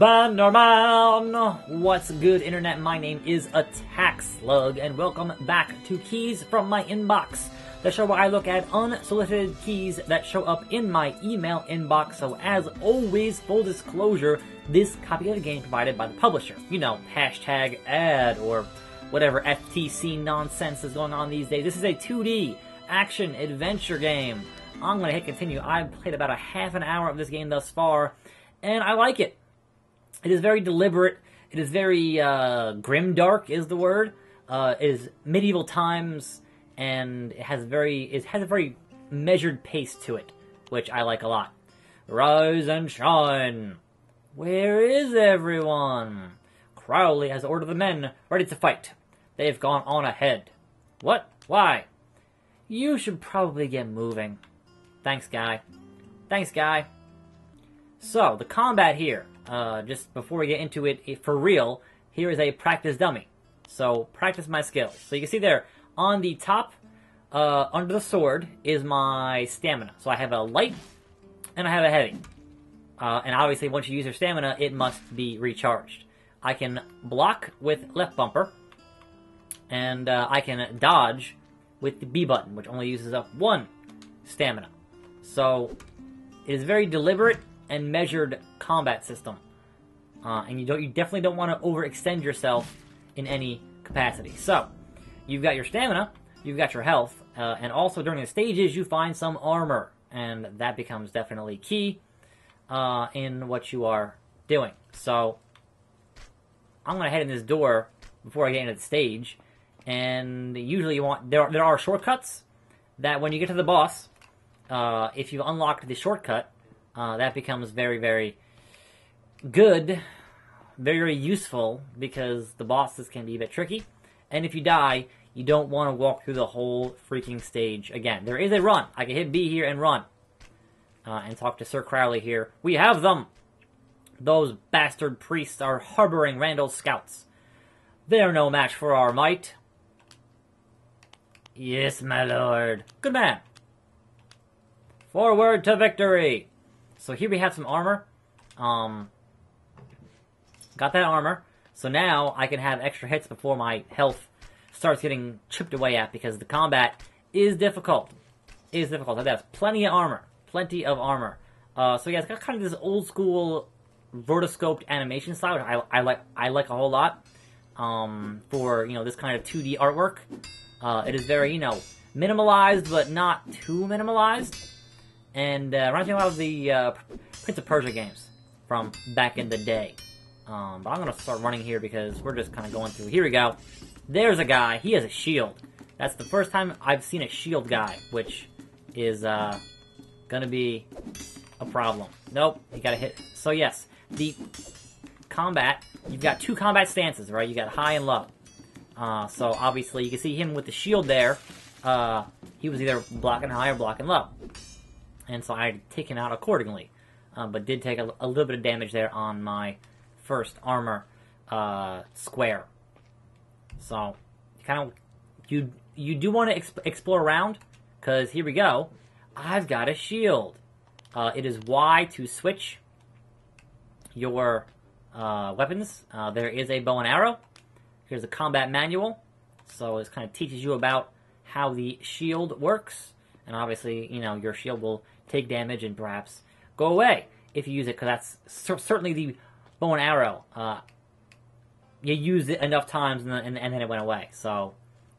Bannerman! What's good, Internet? My name is Attack Slug, and welcome back to Keys from My Inbox, the show where I look at unsolicited keys that show up in my email inbox. So, as always, full disclosure, this copy of the game provided by the publisher. You know, hashtag ad or whatever FTC nonsense is going on these days. This is a 2D action adventure game. I'm gonna hit continue. I've played about a half an hour of this game thus far, and I like it. It is very deliberate. It is very uh, grim dark is the word. Uh, it is medieval times, and it has very it has a very measured pace to it, which I like a lot. Rise and shine. Where is everyone? Crowley has ordered the men ready to fight. They have gone on ahead. What? Why? You should probably get moving. Thanks, guy. Thanks, guy. So, the combat here, uh, just before we get into it for real, here is a practice dummy. So, practice my skills. So, you can see there, on the top, uh, under the sword, is my stamina. So, I have a light, and I have a heavy. Uh, and obviously, once you use your stamina, it must be recharged. I can block with left bumper, and uh, I can dodge with the B button, which only uses up one stamina. So, it is very deliberate and measured combat system. Uh, and you don't you definitely don't want to overextend yourself in any capacity. So, you've got your stamina, you've got your health, uh, and also during the stages you find some armor, and that becomes definitely key uh, in what you are doing. So, I'm gonna head in this door before I get into the stage, and usually you want there there are shortcuts that when you get to the boss, uh, if you unlock the shortcut, uh, that becomes very, very good, very, useful because the bosses can be a bit tricky. And if you die, you don't want to walk through the whole freaking stage again. There is a run. I can hit B here and run. Uh, and talk to Sir Crowley here. We have them! Those bastard priests are harboring Randall's scouts. They're no match for our might. Yes, my lord. Good man. Forward to victory! So here we have some armor. Um, got that armor. So now I can have extra hits before my health starts getting chipped away at because the combat is difficult. Is difficult. That's plenty of armor. Plenty of armor. Uh, so yeah, it's got kind of this old school rotoscoped animation style, which I, I like I like a whole lot. Um, for you know this kind of 2D artwork, uh, it is very you know minimalized but not too minimalized and uh, reminds me a lot of the uh, Prince of Persia games from back in the day. Um, but I'm gonna start running here because we're just kind of going through. Here we go. There's a guy. He has a shield. That's the first time I've seen a shield guy, which is uh, gonna be a problem. Nope, he got a hit. So yes, the combat. You've got two combat stances, right? You got high and low. Uh, so obviously you can see him with the shield there. Uh, he was either blocking high or blocking low and so I had taken out accordingly. Um, but did take a, a, little bit of damage there on my first armor uh, square. So kind of you you do want to exp- explore around because here we go. I've got a shield. Uh, it is Y to switch your uh, weapons. Uh, there is a bow and arrow. Here's a combat manual. So it kind of teaches you about how the shield works. And obviously, you know, your shield will take damage, and perhaps go away if you use it, because that's cer- certainly the bow and arrow. Uh, you used it enough times, and, and, and then it went away. So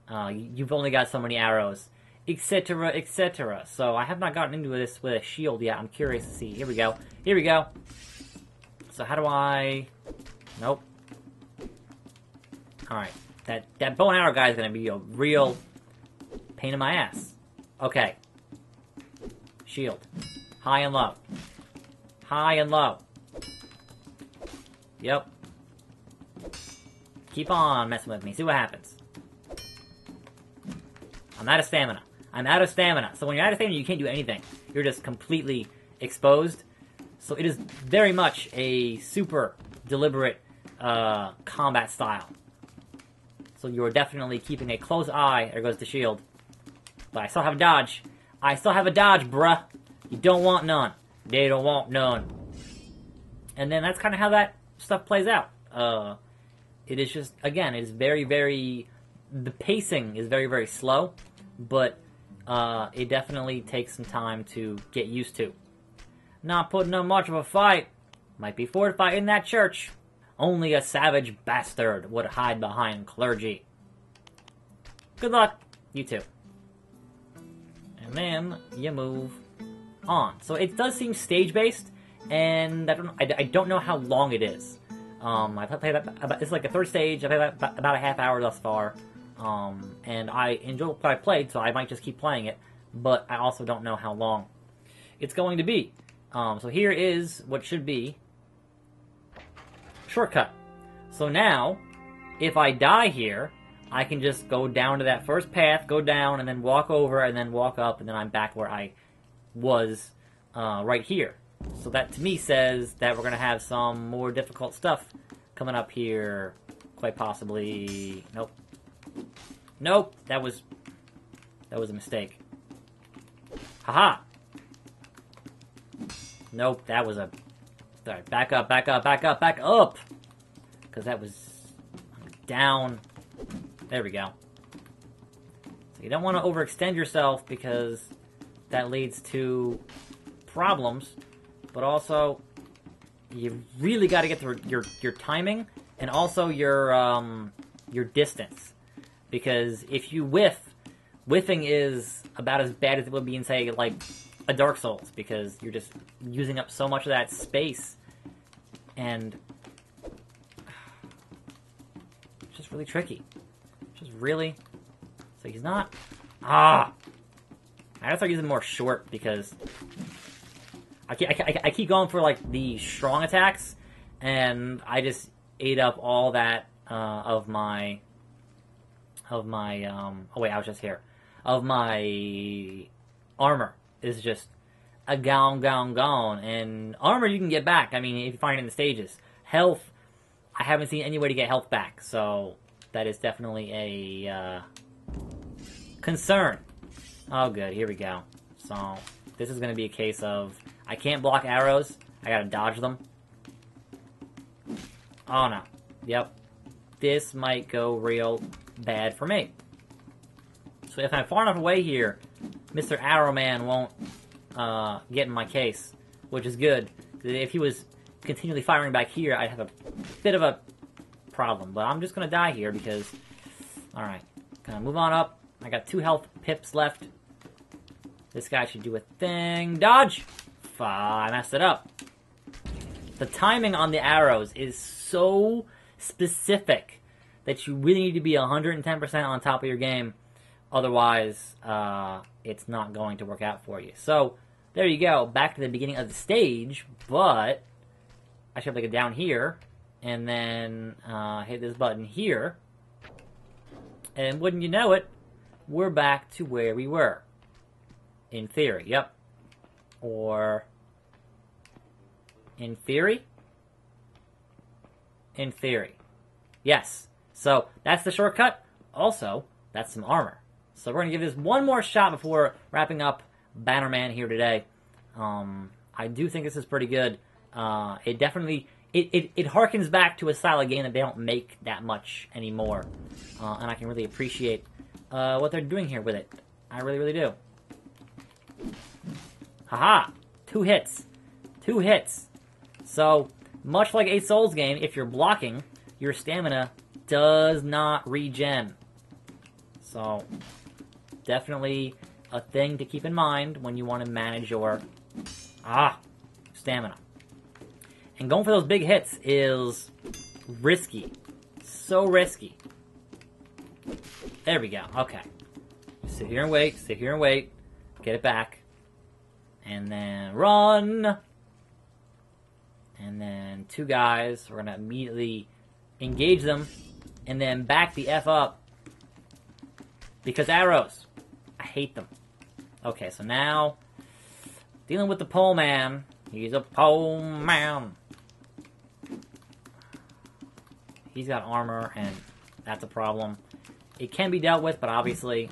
uh, you've only got so many arrows, etc., etc. So I have not gotten into this with a shield yet. I'm curious to see. Here we go. Here we go. So how do I? Nope. All right. That that bow and arrow guy is going to be a real pain in my ass. Okay. Shield. High and low. High and low. Yep. Keep on messing with me. See what happens. I'm out of stamina. I'm out of stamina. So when you're out of stamina, you can't do anything. You're just completely exposed. So it is very much a super deliberate uh, combat style. So you are definitely keeping a close eye. There goes the shield. But I still have a dodge. I still have a dodge, bruh. You don't want none. They don't want none. And then that's kind of how that stuff plays out. Uh, it is just again, it is very, very. The pacing is very, very slow, but uh, it definitely takes some time to get used to. Not putting up much of a fight. Might be fortified in that church. Only a savage bastard would hide behind clergy. Good luck, you too. And then you move on. So it does seem stage based, and I don't I, I don't know how long it is. Um, I've played about, it's like a third stage. I've played about, about a half hour thus far, um, and I enjoy what I played, so I might just keep playing it. But I also don't know how long it's going to be. Um, so here is what should be shortcut. So now, if I die here, I can just go down to that first path, go down, and then walk over, and then walk up, and then I'm back where I was uh, right here. So that to me says that we're going to have some more difficult stuff coming up here. Quite possibly. Nope. Nope. That was. That was a mistake. Haha. Nope. That was a. Alright, back up, back up, back up, back up! Because that was. Down. There we go. So you don't want to overextend yourself because that leads to problems but also you really got to get your your timing and also your um, your distance because if you whiff, whiffing is about as bad as it would be in say like a Dark Souls because you're just using up so much of that space and it's just really tricky. Just really. So he's not. Ah. I gotta start using more short because I keep, I, I keep going for like the strong attacks, and I just ate up all that uh, of my of my um, oh wait I was just here of my armor is just a gone gone gone and armor you can get back I mean if you find it in the stages health I haven't seen any way to get health back so that is definitely a uh, concern oh good here we go so this is going to be a case of I can't block arrows. I gotta dodge them. Oh no. Yep. This might go real bad for me. So if I'm far enough away here, Mr. Arrowman won't uh, get in my case, which is good. If he was continually firing back here, I'd have a bit of a problem. But I'm just gonna die here because... Alright. Gonna move on up. I got two health pips left. This guy should do a thing. Dodge! I messed it up. The timing on the arrows is so specific that you really need to be 110% on top of your game. Otherwise, uh, it's not going to work out for you. So, there you go. Back to the beginning of the stage, but I should have like a down here and then uh, hit this button here. And wouldn't you know it, we're back to where we were. In theory, yep. Or in theory? In theory. Yes. So that's the shortcut. Also, that's some armor. So we're gonna give this one more shot before wrapping up Bannerman here today. Um, I do think this is pretty good. Uh, it definitely it, it, it harkens back to a style of game that they don't make that much anymore, uh, and I can really appreciate uh, what they're doing here with it. I really really do. Haha! Two hits, two hits. So, much like a Souls game, if you're blocking, your stamina does not regen. So, definitely a thing to keep in mind when you want to manage your ah stamina. And going for those big hits is risky. So risky. There we go. Okay. Sit here and wait, sit here and wait. Get it back. And then run and then two guys. We're gonna immediately engage them, and then back the f up because arrows. I hate them. Okay, so now dealing with the pole man. He's a pole man. He's got armor, and that's a problem. It can be dealt with, but obviously,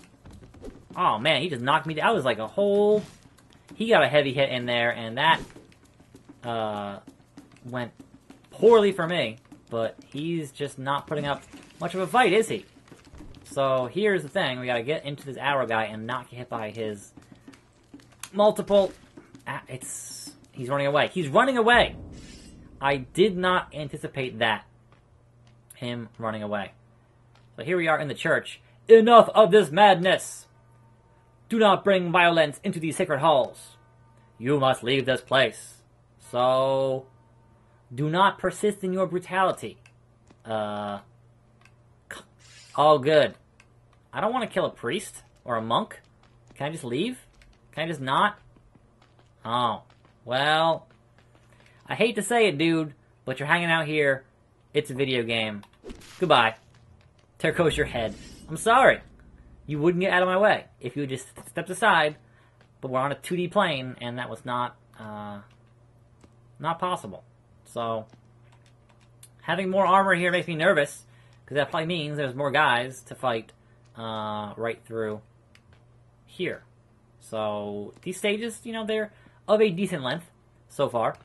oh man, he just knocked me down. I was like a whole. He got a heavy hit in there, and that uh, went poorly for me, but he's just not putting up much of a fight, is he? So here's the thing: we gotta get into this arrow guy and not get hit by his multiple. Ah, it's he's running away. He's running away. I did not anticipate that. Him running away. So here we are in the church. Enough of this madness! Do not bring violence into these sacred halls. You must leave this place. So, do not persist in your brutality. Uh, all good. I don't want to kill a priest or a monk. Can I just leave? Can I just not? Oh, well, I hate to say it, dude, but you're hanging out here. It's a video game. Goodbye. There your head. I'm sorry. You wouldn't get out of my way if you just stepped aside, but we're on a 2D plane, and that was not, uh, not possible. So, having more armor here makes me nervous, because that probably means there's more guys to fight uh, right through here. So, these stages, you know, they're of a decent length so far.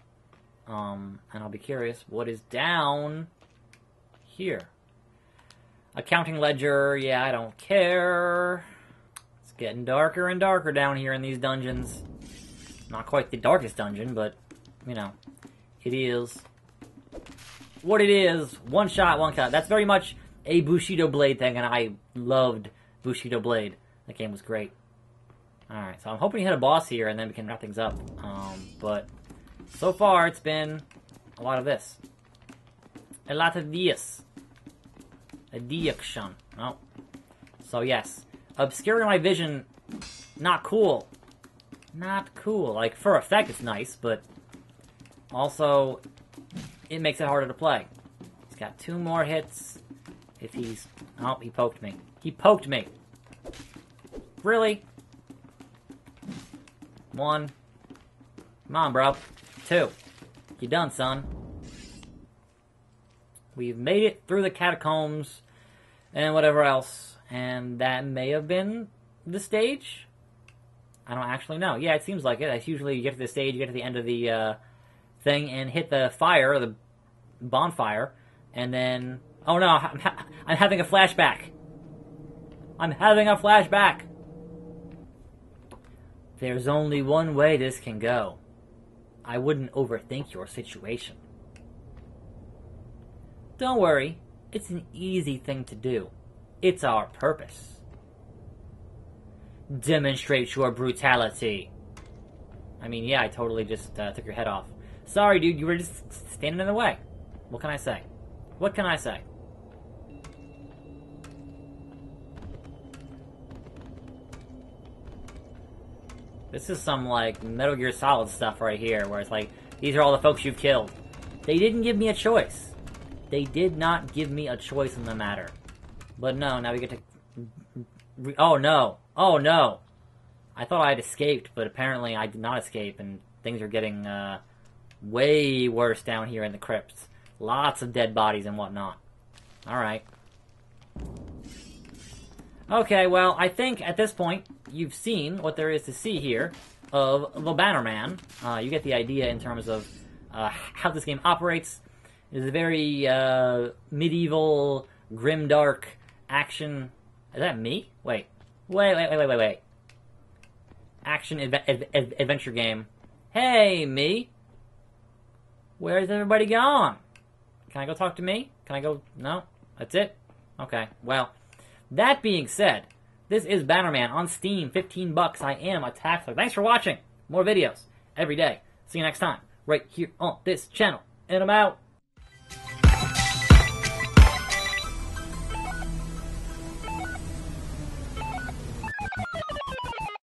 Um, and I'll be curious what is down here. Accounting ledger, yeah, I don't care. It's getting darker and darker down here in these dungeons. Not quite the darkest dungeon, but, you know, it is what it is. One shot, one cut. That's very much a Bushido Blade thing, and I loved Bushido Blade. That game was great. Alright, so I'm hoping to hit a boss here, and then we can wrap things up. Um, but so far, it's been a lot of this. A lot of this. Addiction. Oh. So yes. Obscuring my vision, not cool. Not cool. Like, for effect, it's nice, but also, it makes it harder to play. He's got two more hits. If he's... Oh, he poked me. He poked me. Really? One. Come on, bro. Two. You done, son. We've made it through the catacombs and whatever else. And that may have been the stage? I don't actually know. Yeah, it seems like it. That's usually you get to the stage, you get to the end of the uh, thing, and hit the fire, the bonfire, and then... Oh no, I'm, ha- I'm having a flashback. I'm having a flashback. There's only one way this can go. I wouldn't overthink your situation. Don't worry, it's an easy thing to do. It's our purpose. Demonstrate your brutality. I mean, yeah, I totally just uh, took your head off. Sorry, dude, you were just standing in the way. What can I say? What can I say? This is some, like, Metal Gear Solid stuff right here, where it's like, these are all the folks you've killed. They didn't give me a choice. They did not give me a choice in the matter. But no, now we get to... Oh, no. Oh, no. I thought I had escaped, but apparently I did not escape, and things are getting, uh, way worse down here in the crypts. Lots of dead bodies and whatnot. Alright. Okay, well, I think at this point, you've seen what there is to see here of the Bannerman. Uh, you get the idea in terms of uh, how this game operates. It is a very uh, medieval, grim-dark action... Is that me? Wait. Wait, wait, wait, wait, wait, wait. Action adve adve adventure game. Hey, me! Where's everybody gone? Can I go talk to me? Can I go... No? That's it? Okay, well... That being said, this is Bannerman on Steam, 15 bucks. I am Attack Slug. Thanks for watching. More videos every day. See you next time, right here on this channel. And I'm out.